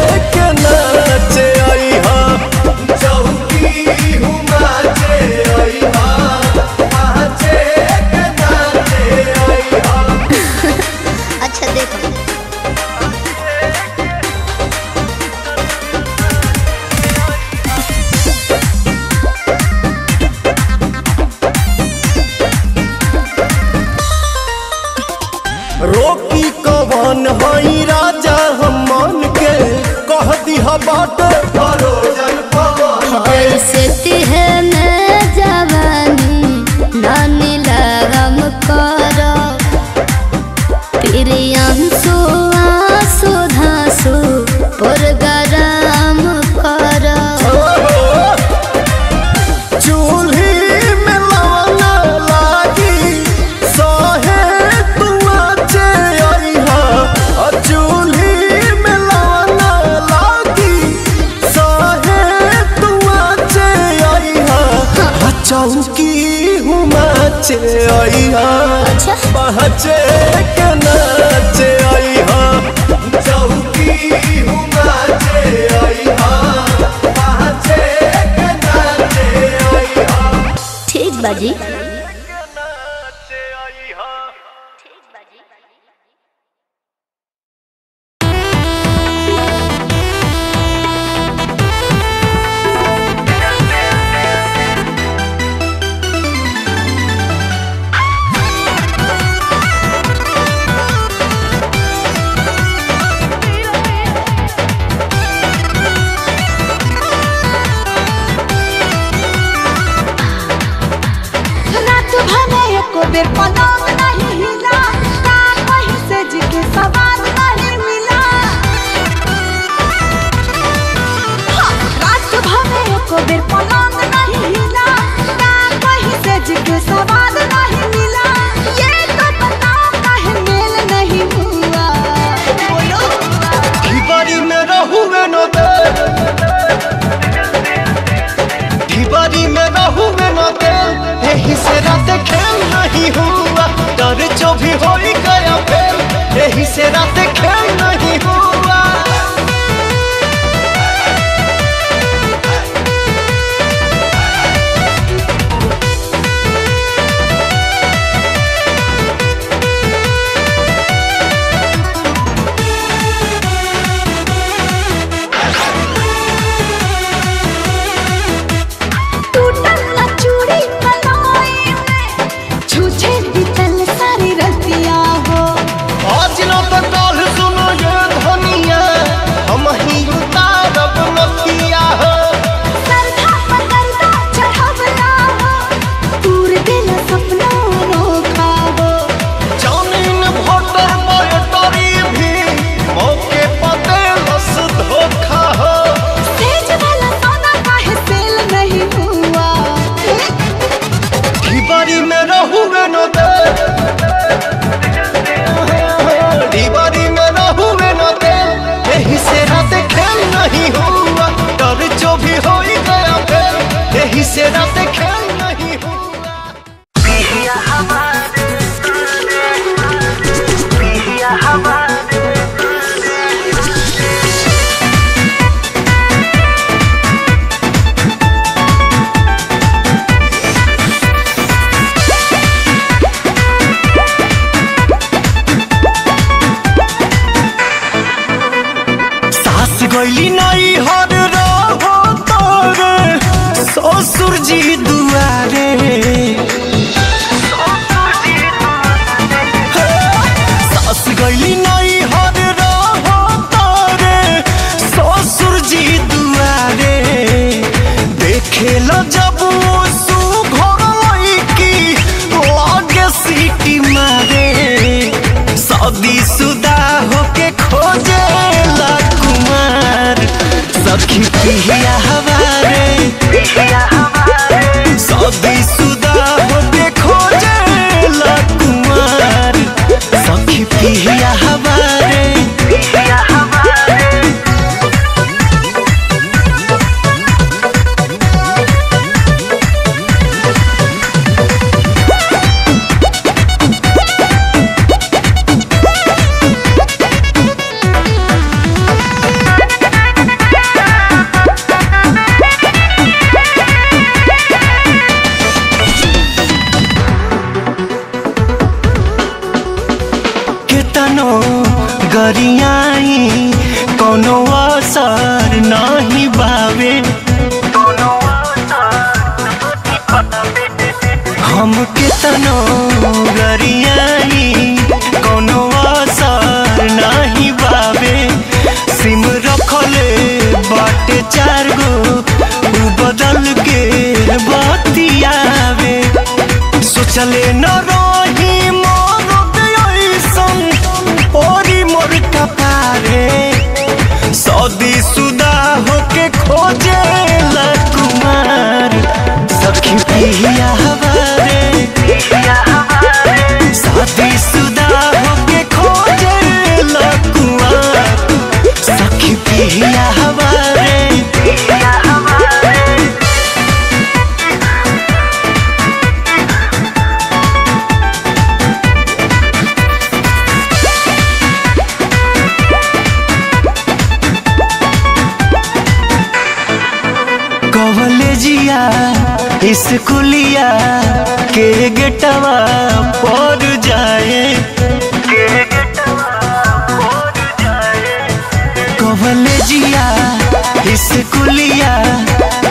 i can't चौकी हूँ नाचे अहा अच्छा। पहचे के नाचे अहा चौकी हूँ नाचे अहा पहचे के नाचे अहा ठीक बाजी।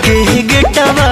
के गेटवा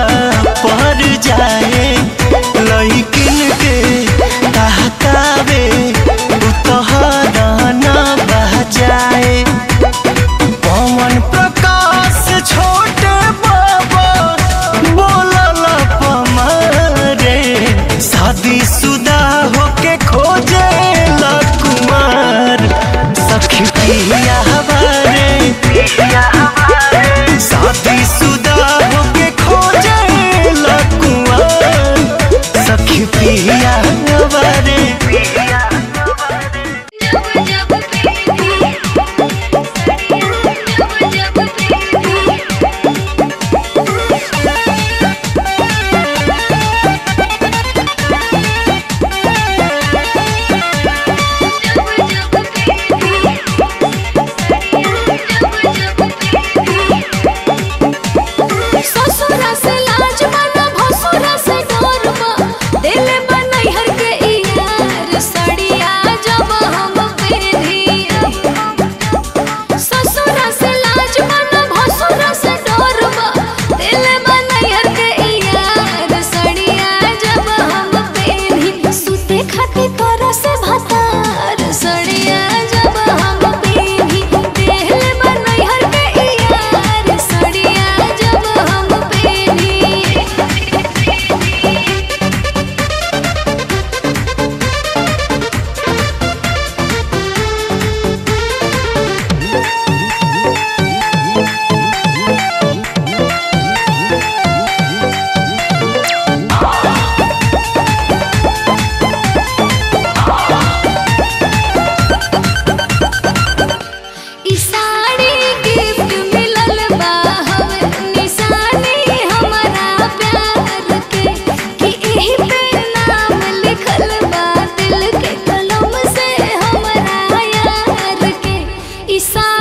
e sabe.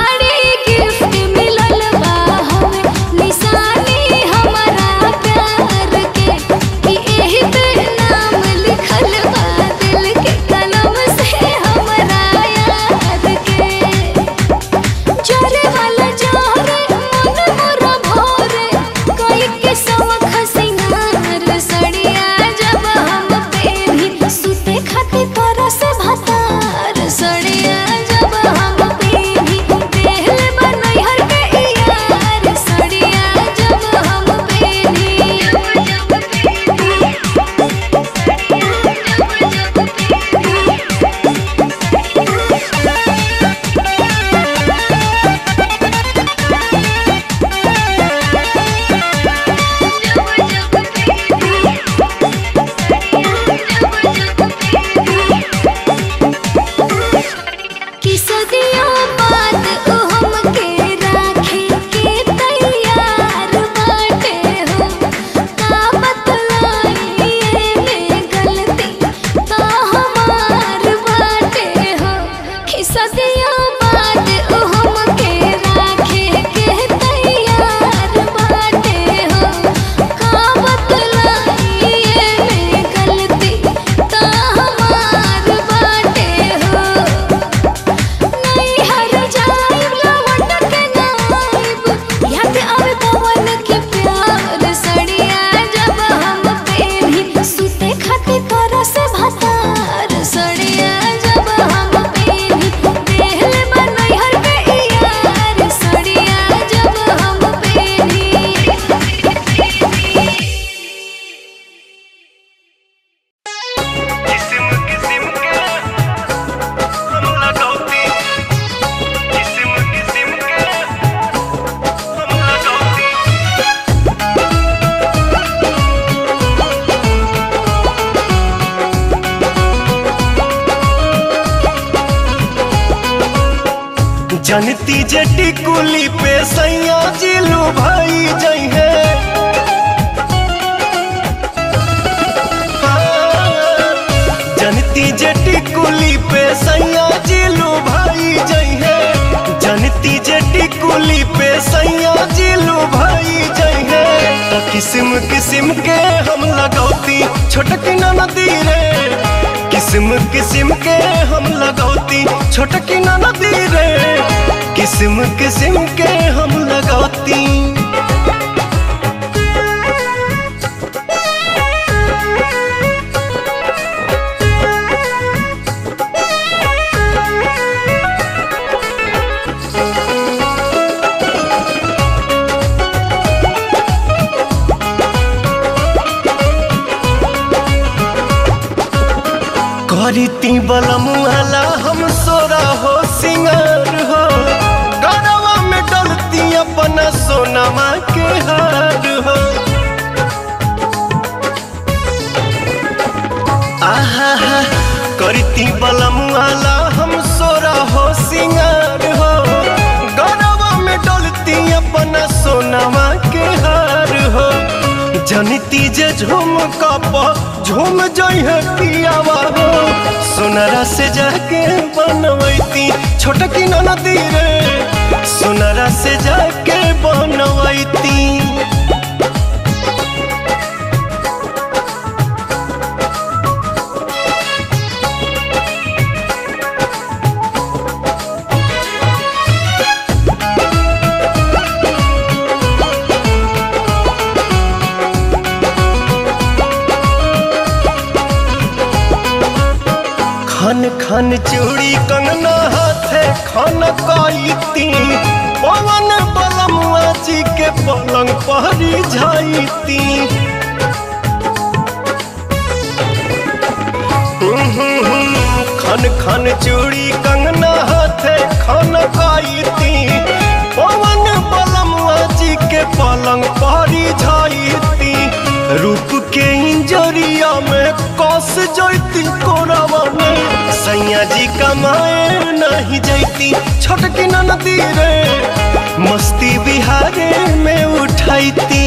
जनती जटी कुली पे सैया जिलू भाई जई है। जनती जटी कुली पे सैया जिलू भाई जई है। जनती जटी कुली पे सैया जिलू भाई जई है। तो किस्म किस्म के हम लगौती छोटकी नदी रे। किस्म किस्म के हम लगौती छोटकी नदी रे किस्म किस्म के हम लगौती झूम कप झूम जई है पियावा हो सोनरा से जाके बनवैती, छोटकी ननदी रे। सोनरा से जाके बनवैती। खन चूड़ी कंगना हाथे खन कईती पवन बलमुआ जी के पलंग पहरी जाईती खन खन चूड़ी कंगना हाथे खन कईती पवन बलमुआ जी के पलंग पहरी जाईती रूप के इंजरिया में कस जैती में। सैया जी कमाए नहीं जैती, छोटकी नदी रे। मस्ती बिहारे में उठाईती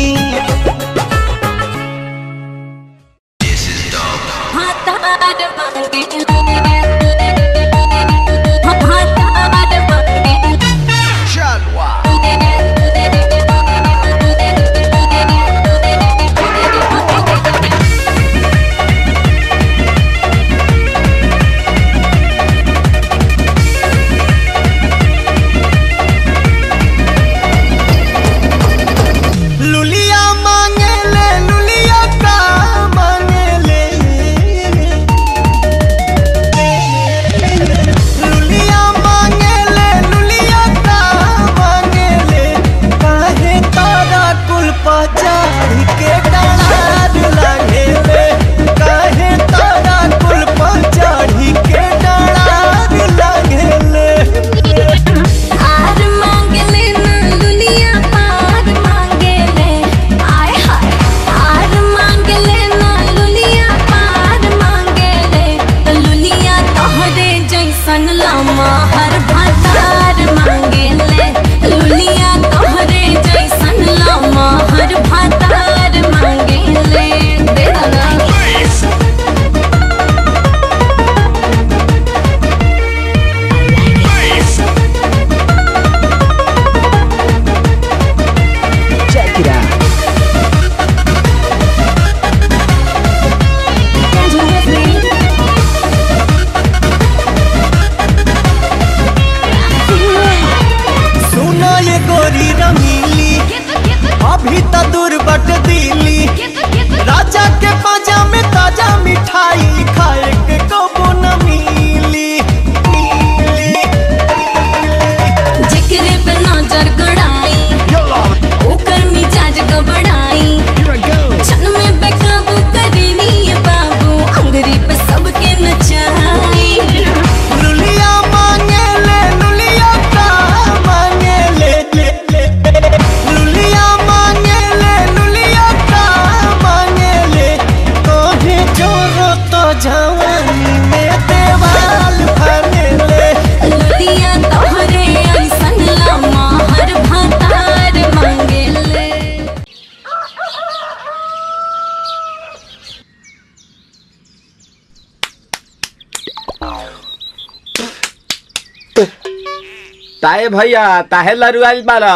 भैया ताहे लरुआल बारा।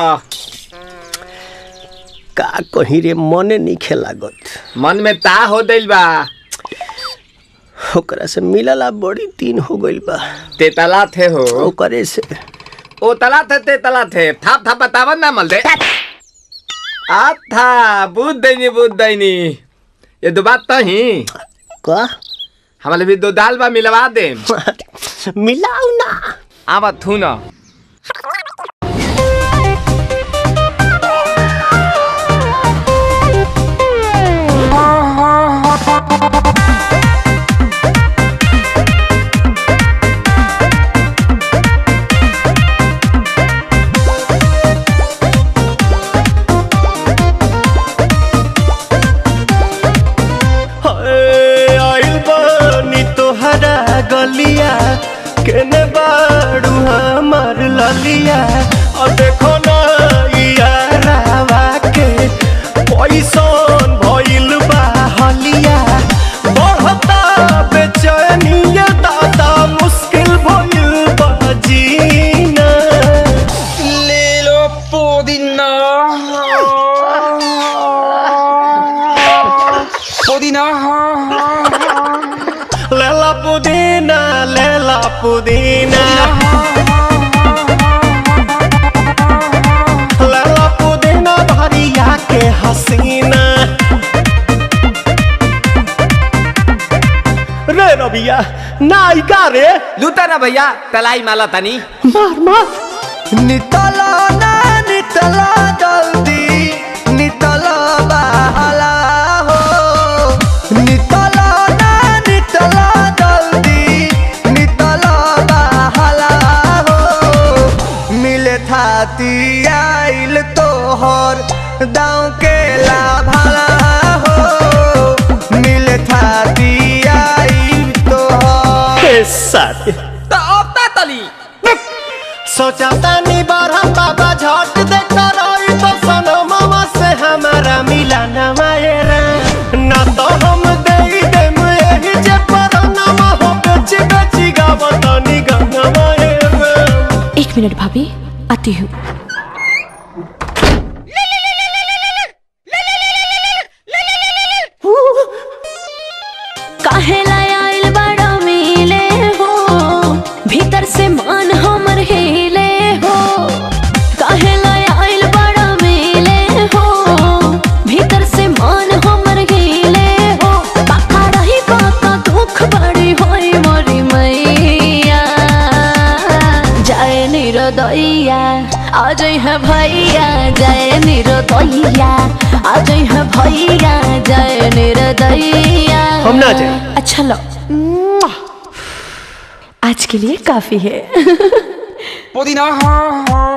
का कहीं रे मने नहीं लागत? मन में ता हो दिल बा। ओकरा से मिलला बड़ी दिन हो गइल बा। ते तला थे हो। ओकरे से। ओ तला थे ते तला थे थाप थाप बतावन ना मल दे। आ था बुद्ध दैनी बुद्ध दैनी ये दो बात तो ही। का? हमारे भी दो दाल बा मिलवा दे मिलाऊ ना। आवा थू ना। केने बाड़ू हमार ललिया और देखो ना के पैसन भइल बा हलिया। बढ़ता बेचैनिया दादा मुश्किल भइल बा जीना हसीना रे रबिया नायिका रे लूटा ना भैया तलाई माला तनी मार मार नितला ना नितला जल्दी नितला बहला हो नितला ना नितला जल्दी नितला बहला हो मिले थाती आइल तोहर दाँव के सोचा तानी बारहम बाबा झट देख रही तो सनो मामा से हमारा मिला तो मायरा एक मिनट भाभी, आती हूँ। है भैया जय निरोदैया। आज है भैया जय निरदैया। हम ना जाए अच्छा लो। आज के लिए काफ़ी है। पुदीना नज़र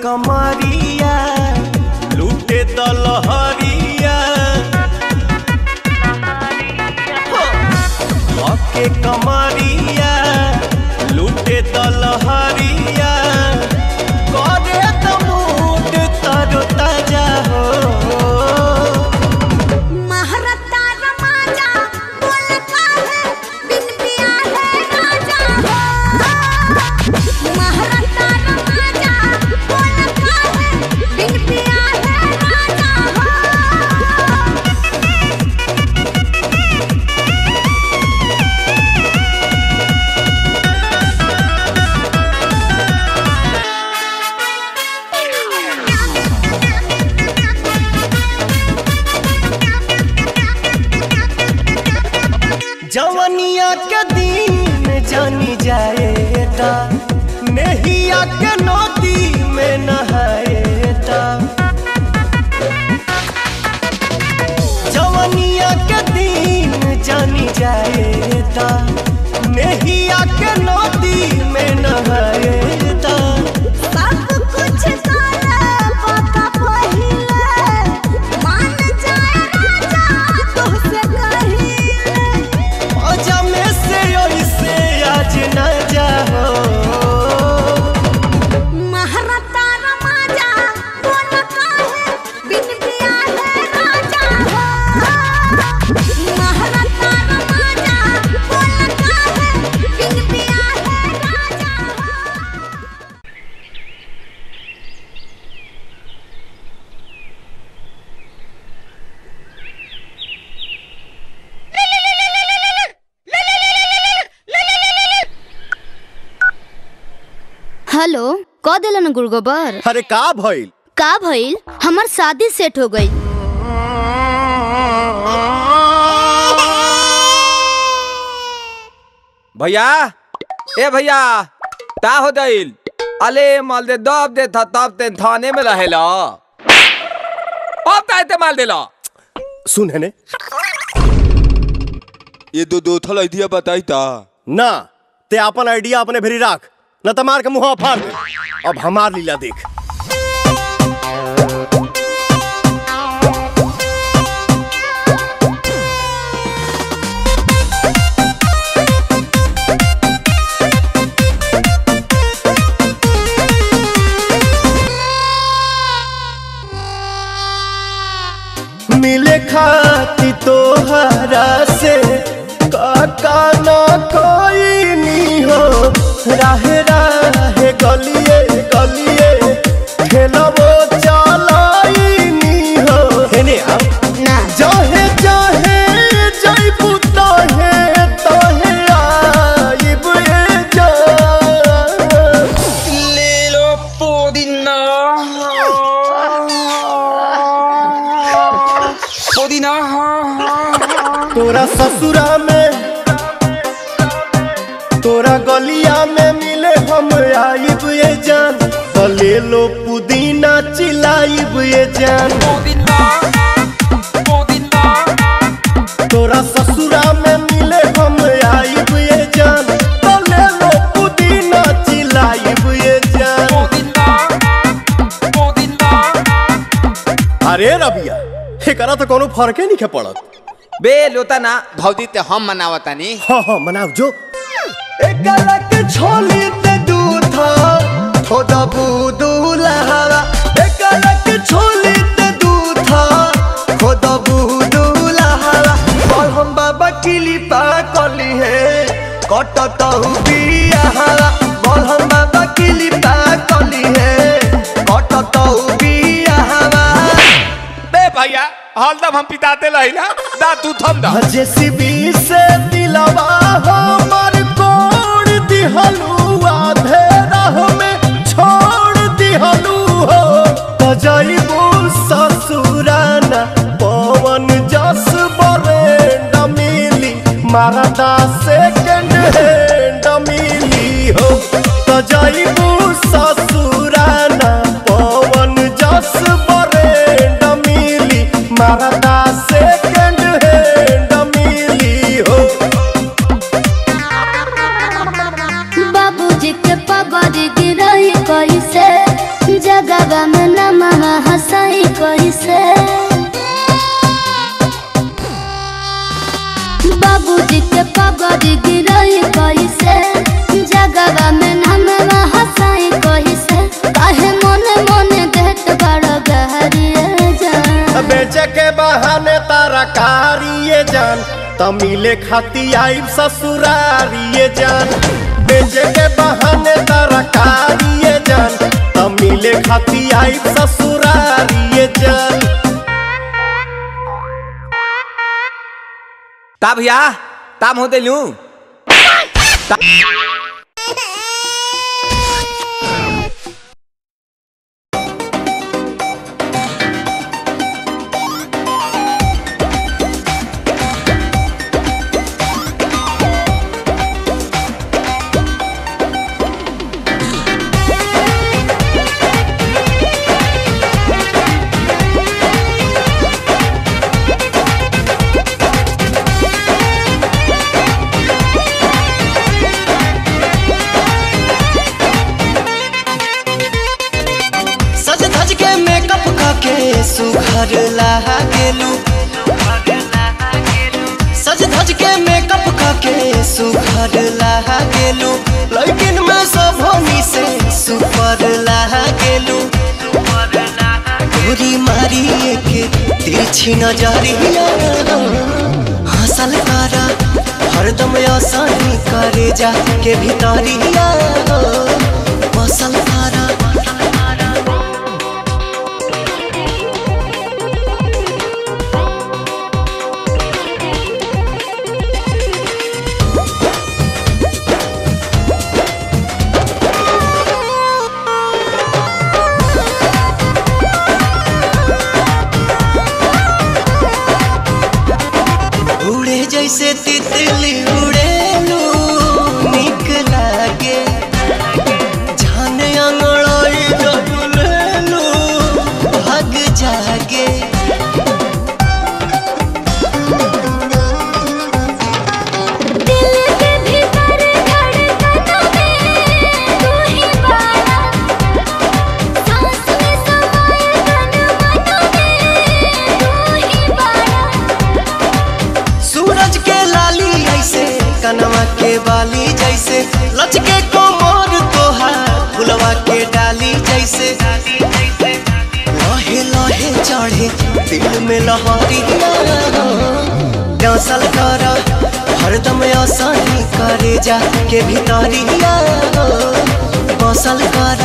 come on. हेलो क दिल गुड़गोबर अरे का भइल? का भइल? हमार शादी सेट हो गई। भैया ए भैया ता हो दिल अले माल दे दब दे था तब ते थाने में रहे ला अब ता ते माल दे ला सुन है ने? ये दो दो थल आइडिया बताई ता। ना ते अपन आइडिया अपने भरी राख। न तो मार के मुँह फाड़ दे। अब हमार लीला देख। मिले खाती तोहरा से। काका ना कोई राहे राह गलिए गलिए एकरा तो कोनो फर्के नहीं पड़त। बे लोता ना भौजी ते हम मनावतानी। हाँ हाँ मनाओ जो एकरा के छोली ते दूधा थोड़ा बूदू लहरा। एकरा के छोली ते दूधा थोड़ा बूदू लहरा। बोल हम बाबा किली पा कली है कटत बिया हरा भैया हरदम हम पिताते रहिला दा तू थम दा। जेसीबी से दिलवा हमर कोड़ दिहलू आधेरा में छोड़ दिहलू हो तजैबू ससुराना, पवन जस बरेंड मिली मारदा सेकंड हैंड मिली हो। तजैबू ससुराना तमिले खाती आई ससुरारिए जान। बेचे के बहाने तारा कारिए जान। तमिले खाती आई ससुरारिए जान। ता भैया ताम हो देलू सुघर लागेलू सज धज के मेकअप करके सुघर लागेलू लेकिन मैं सब होनी से सुपर लागेलू गोरी मारी के तिरछी नज़रिया। हंसल करा हरदम आसानी करे जा के भितरिया। बसल करा के भितरिया बसल कर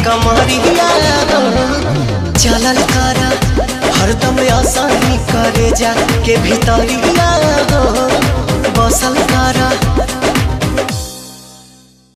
के चलल करा हरदम आसानी करे जा के भीतरिया